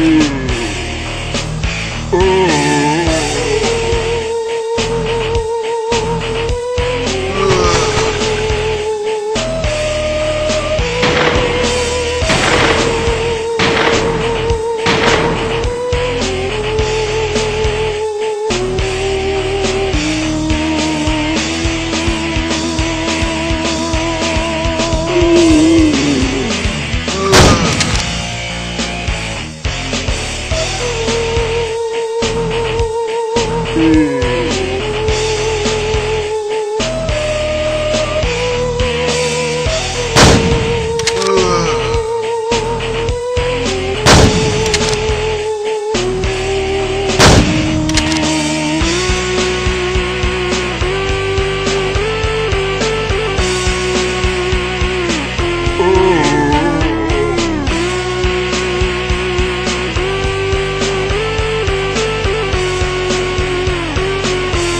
Mm. Yeah.